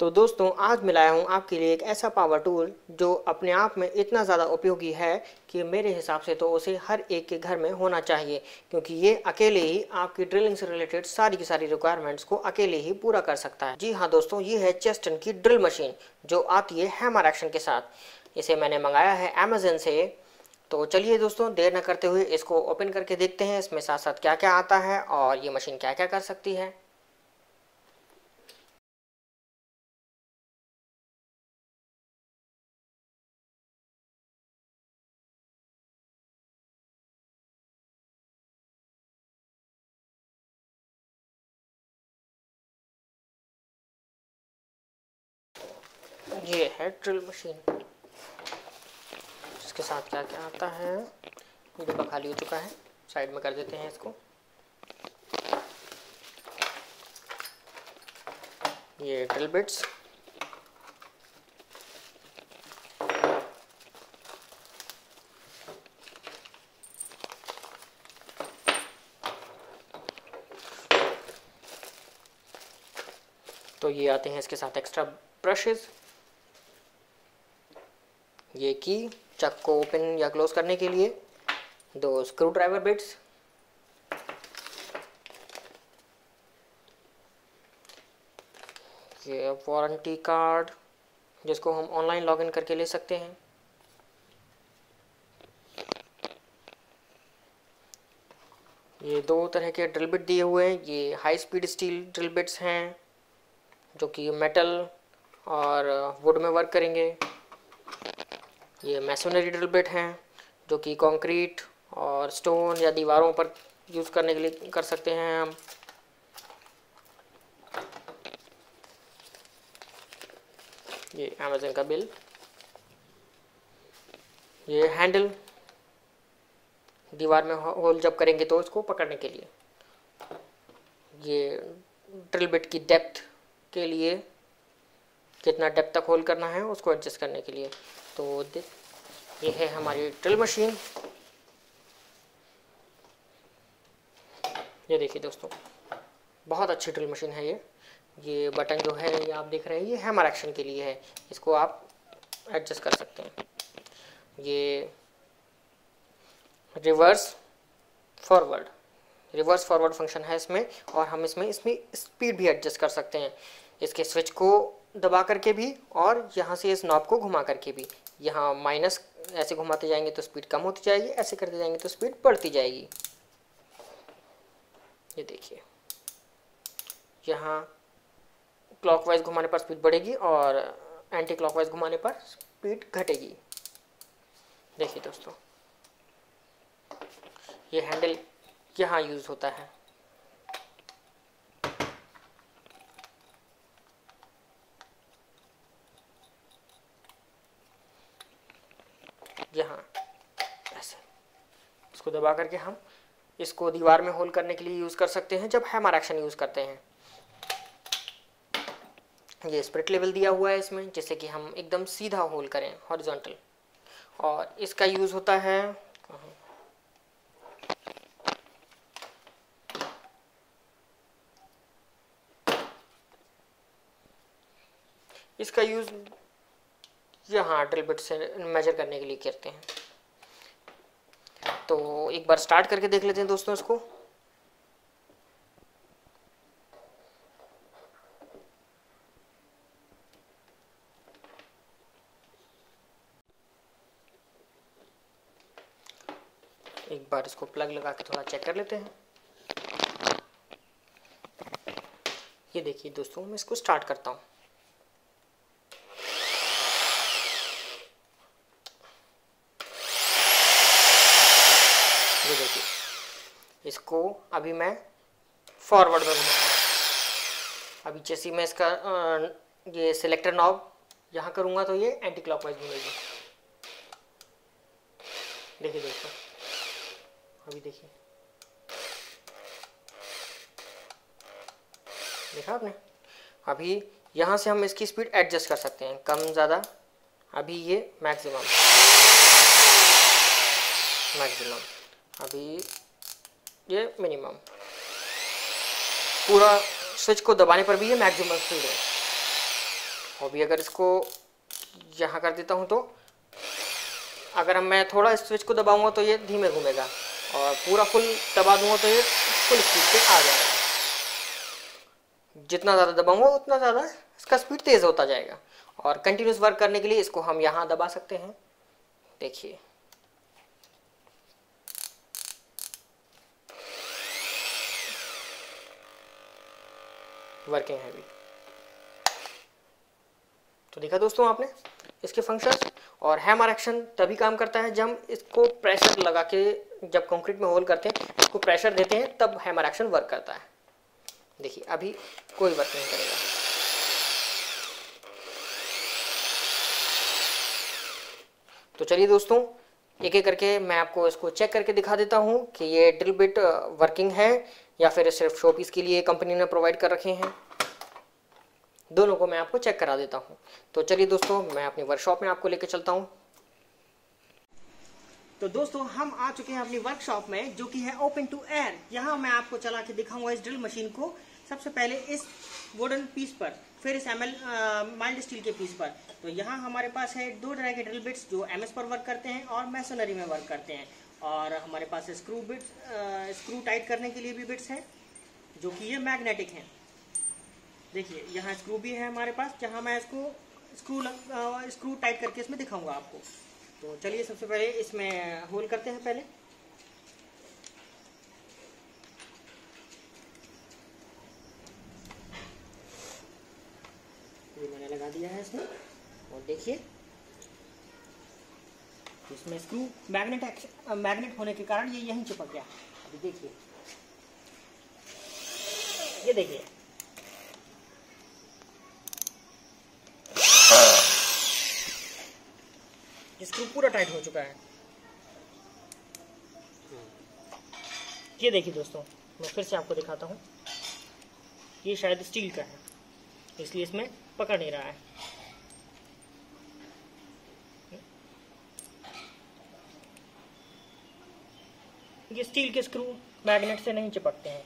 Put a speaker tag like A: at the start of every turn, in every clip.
A: तो दोस्तों, आज मिलाया हूँ आपके लिए एक ऐसा पावर टूल जो अपने आप में इतना ज़्यादा उपयोगी है कि मेरे हिसाब से तो उसे हर एक के घर में होना चाहिए, क्योंकि ये अकेले ही आपकी ड्रिलिंग से रिलेटेड सारी की सारी रिक्वायरमेंट्स को अकेले ही पूरा कर सकता है। जी हाँ दोस्तों, ये है चेस्टन की ड्रिल मशीन जो आती है हैमर एक्शन के साथ। इसे मैंने मंगाया है अमेजन से। तो चलिए दोस्तों, देर न करते हुए इसको ओपन करके देखते हैं, इसमें साथ साथ क्या क्या आता है और ये मशीन क्या क्या कर सकती है। है ड्रिल मशीन इसके साथ क्या क्या आता है? डिब्बा खाली हो चुका है। साइड में कर देते हैं इसको। ये ड्रिल बिट्स तो ये आते हैं इसके साथ एक्स्ट्रा ब्रशेज़ ये की चक को ओपन या क्लोज करने के लिए दो स्क्रू ड्राइवर बिट्स। ये वारंटी कार्ड, जिसको हम ऑनलाइन लॉगिन करके ले सकते हैं। ये दो तरह के ड्रिल बिट दिए हुए हैं। ये high speed steel drill bits हैं, जो कि मेटल और वुड में वर्क करेंगे। ये मैसोनरी ड्रिल बिट हैं, जो कि कंक्रीट और स्टोन या दीवारों पर यूज़ करने के लिए कर सकते हैं हम। ये अमेजन का बिल ये हैंडल दीवार में होल जब करेंगे तो उसको पकड़ने के लिए। ये ड्रिल बिट की डेप्थ के लिए कितना डेप्थ तक होल करना है, उसको एडजस्ट करने के लिए। तो ये है हमारी ड्रिल मशीन ये देखिए दोस्तों, बहुत अच्छी ड्रिल मशीन है ये। ये बटन जो है, ये आप देख रहे हैं, ये हैमर एक्शन के लिए है। इसको आप एडजस्ट कर सकते हैं। ये reverse forward reverse forward function है इसमें, और हम इसमें इसमें स्पीड भी एडजस्ट कर सकते हैं। इसके स्विच को दबा करके भी और यहाँ से इस नॉब को घुमा करके भी। यहाँ माइनस ऐसे घुमाते जाएँगे तो स्पीड कम होती जाएगी, ऐसे करते जाएँगे तो स्पीड बढ़ती जाएगी। ये देखिए। यहाँ क्लॉकवाइज घुमाने पर स्पीड बढ़ेगी और एंटी क्लॉकवाइज घुमाने पर स्पीड घटेगी। देखिए दोस्तों, ये हैंडल यहाँ यूज़ होता है यहाँ ऐसे दबा करके हम इसको दीवार में होल करने के लिए यूज़ कर सकते हैं, जब हैमर एक्शन यूज़ करते हैं। ये स्प्रिट लेवल दिया हुआ है इसमें, जिससे कि हम एकदम सीधा होल करें हॉरिजॉन्टल और इसका यूज़ होता है, इसका यूज़ यहाँ ड्रिल बिट से मेजर करने के लिए करते हैं। तो एक बार स्टार्ट करके देख लेते हैं दोस्तों इसको। एक बार इसको प्लग लगा के थोड़ा चेक कर लेते हैं। ये देखिए दोस्तों, मैं इसको स्टार्ट करता हूँ ये देखिए इसको अभी मैं फॉरवर्ड में घुमाऊँगा अभी जैसे मैं इसका ये सिलेक्टर नॉब यहाँ करूँगा तो ये एंटी क्लॉकवाइज घूमेगी देखिए दोस्तों, अभी देखिए। देखा आपने? अभी यहाँ से हम इसकी स्पीड एडजस्ट कर सकते हैं, कम, ज़्यादा। अभी ये मैक्सिमम मैक्सिमम अभी ये मिनिमम पूरा स्विच को दबाने पर भी ये मैक्सिमम स्पीड है। और भी अगर इसको यहाँ कर देता हूँ तो अगर मैं थोड़ा स्विच को दबाऊँगा तो ये धीमे घूमेगा। और पूरा फुल दबा दूँगा तो ये फुल स्पीड पे आ जाएगा। जितना ज़्यादा दबाऊँगा, उतना ज़्यादा इसका स्पीड तेज़ होता जाएगा। और कंटिन्यूस वर्क करने के लिए इसको हम यहाँ दबा सकते हैं। देखिए। वर्किंग है भी तो देखा दोस्तों आपने इसके फ़ंक्शंस और हैमर एक्शन तभी काम करता है जब हम इसको प्रेशर लगा के जब कंक्रीट में होल करते हैं, इसको प्रेशर देते हैं, तब हैमर एक्शन वर्क करता है। देखिए, अभी कोई वर्क नहीं करेगा। तो चलिए दोस्तों एक एक करके मैं आपको इसको चेक करके दिखा देता हूँ कि ये ड्रिल बिट वर्किंग है। या फिर सिर्फ़ शो पीस के लिए कंपनी ने प्रोवाइड कर रखे हैं। दोनों को मैं आपको चेक करा देता हूँ। तो चलिए दोस्तों, मैं अपनी वर्कशॉप में आपको लेकर चलता हूँ। तो दोस्तों, हम आ चुके हैं अपनी वर्कशॉप में, जो कि है ओपन टू एयर यहाँ मैं आपको चला के दिखाऊँगा इस ड्रिल मशीन को। सबसे पहले इस वुडन पीस पर, फिर इस एम एल माइल्ड स्टील के पीस पर। तो यहाँ हमारे पास है दो तरह के ड्रिल बिट्स जो एम एस पर वर्क करते हैं और मैसनरी में वर्क करते हैं। और हमारे पास स्क्रू बिट्स स्क्रू टाइट करने के लिए भी बिट्स हैं, जो कि ये मैग्नेटिक हैं। देखिए, यहाँ स्क्रू भी है हमारे पास, जहाँ मैं इसको स्क्रू स्क्रू टाइट करके इसमें दिखाऊँगा आपको। तो चलिए सबसे पहले इसमें होल करते हैं पहले। ये मैंने लगा दिया है इसमें, और देखिए। इसमें स्क्रू मैग्नेट मैग्नेट होने के कारण ये यहीं चिपक गया। अभी देखिए। ये देखिए। स्क्रू पूरा टाइट हो चुका है। ये देखिए दोस्तों, मैं फिर से आपको दिखाता हूँ। ये शायद स्टील का है, इसलिए इसमें पकड़ नहीं रहा है। ये स्टील के स्क्रू मैग्नेट से नहीं चिपकते हैं।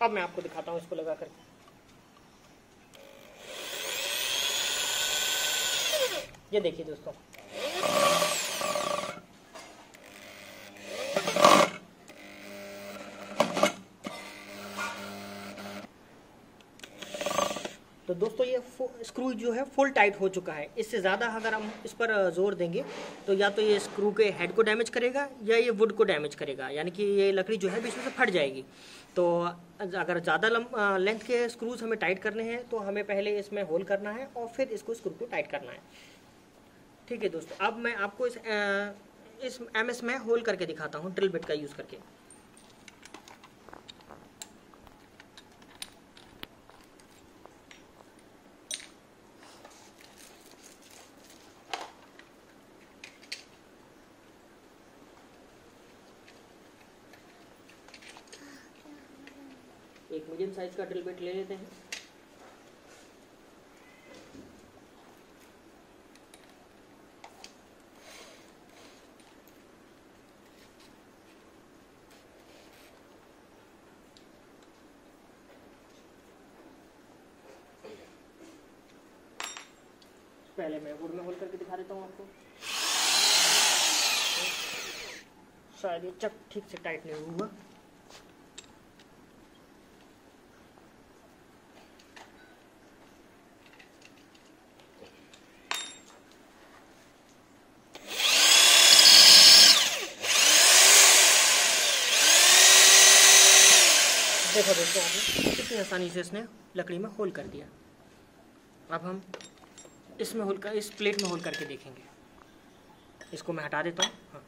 A: अब मैं आपको दिखाता हूँ इसको लगा करके ये देखिए दोस्तों तो दोस्तों ये स्क्रू जो है फुल टाइट हो चुका है। इससे ज़्यादा अगर हम इस पर ज़ोर देंगे तो या तो ये स्क्रू के हेड को डैमेज करेगा या ये वुड को डैमेज करेगा। यानी कि ये लकड़ी जो है बीच में से फट जाएगी। तो अगर ज़्यादा लेंथ के स्क्रूज हमें टाइट करने हैं तो हमें पहले इसमें होल करना है और फिर इसको स्क्रू को टाइट करना है। ठीक है दोस्तों अब मैं आपको इस आ, इस एम में होल करके दिखाता हूँ ड्रिल बिट का यूज़ करके। एक मीडियम साइज़ का ड्रिल बिट ले लेते हैं। पहले मैं वुड में होल करके दिखा देता हूँ आपको। शायद ये चक ठीक से टाइट नहीं हुआ देखो दोस्तों, आपने कितनी आसानी से इसने लकड़ी में होल कर दिया। अब हम इसमें होल कर, इस प्लेट में होल करके देखेंगे। इसको मैं हटा देता हूँ। हाँ।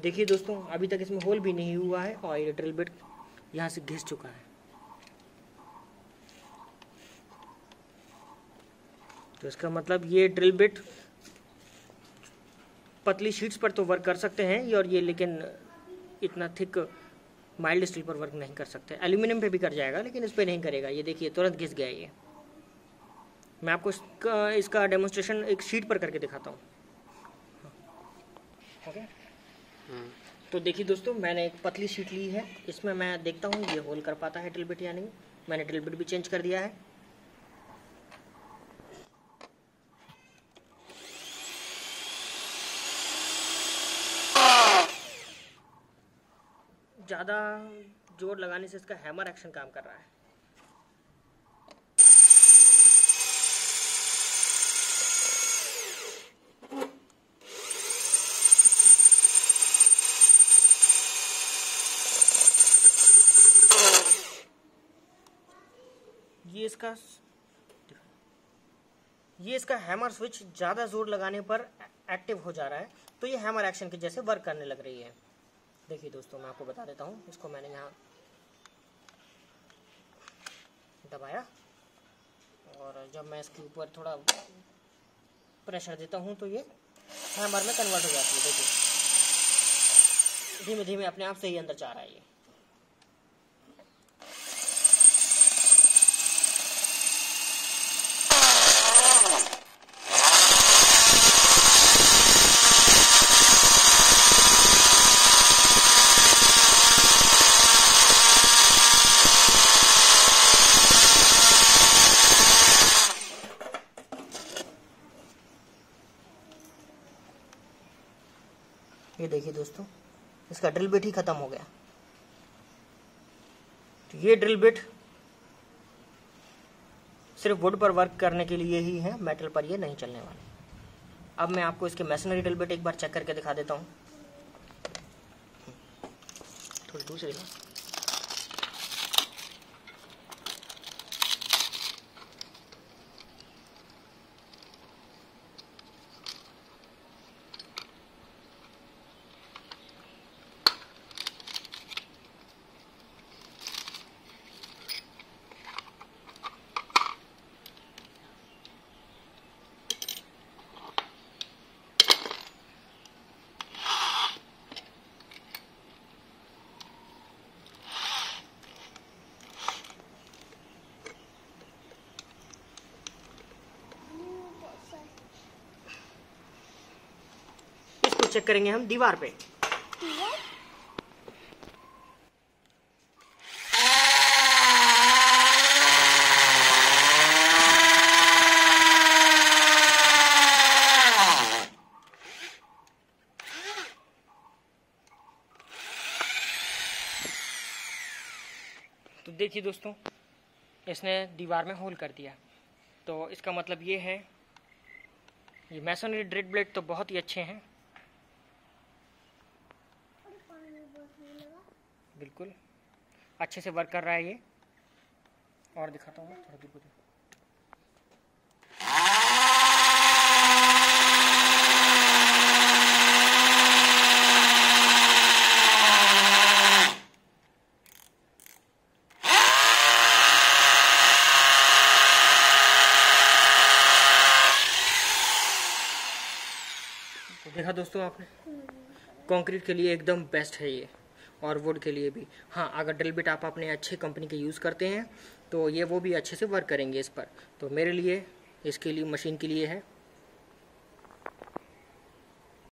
A: देखिए दोस्तों, अभी तक इसमें होल भी नहीं हुआ है और ये ड्रिल बिट यहाँ से घिस चुका है। तो इसका मतलब ये ड्रिल बिट पतली शीट्स पर तो वर्क कर सकते हैं, और ये लेकिन इतना थिक माइल्ड स्टील पर वर्क नहीं कर सकते। एल्यूमिनियम पे भी कर जाएगा, लेकिन इस पर नहीं करेगा। ये देखिए, तुरंत घिस गया ये। मैं आपको इसका इसका डेमोन्स्ट्रेशन एक शीट पर करके दिखाता हूँ। ओके तो देखिए दोस्तों, मैंने एक पतली शीट ली है। इसमें मैं देखता हूँ, ये होल कर पाता है ड्रिल बिट या नहीं। मैंने ड्रिल बिट भी चेंज कर दिया है। ज़्यादा ज़ोर लगाने से इसका हैमर एक्शन काम कर रहा है ये इसका ये इसका हैमर स्विच ज़्यादा ज़ोर लगाने पर एक्टिव हो जा रहा है। तो ये हैमर एक्शन के जैसे वर्क करने लग रही है। देखिए दोस्तों, मैं आपको बता देता हूँ। इसको मैंने यहाँ दबाया। और जब मैं इसके ऊपर थोड़ा प्रेशर देता हूँ तो ये हैमर में कन्वर्ट हो जाती है। देखिए धीमे धीमे अपने आप से ही अंदर जा रहा है ये देखिए दोस्तों इसका ड्रिल बिट ही ख़त्म हो गया। तो ये ड्रिल बिट सिर्फ़ वुड पर वर्क करने के लिए ही है, मेटल पर ये नहीं चलने वाले। अब मैं आपको इसके मैसनरी ड्रिल बिट एक बार चेक करके दिखा देता हूँ। थोड़ी दूसरी इसको चेक करेंगे हम दीवार पे। तो देखिए दोस्तों, इसने दीवार में होल कर दिया। तो इसका मतलब ये है, ये मैसनरी ड्रिड ब्लेड तो बहुत ही अच्छे हैं। बिल्कुल। अच्छे से वर्क कर रहा है ये। और दिखाता हूँ, थोड़ा दूर को देखा दोस्तों आपने? कंक्रीट के लिए एकदम बेस्ट है ये। और वुड के लिए भी। हाँ अगर ड्रिल बिट आप अपने अच्छे कंपनी के यूज़ करते हैं तो ये वो भी अच्छे से वर्क करेंगे इस पर। तो मेरे लिए, इसके लिए मशीन के लिए है।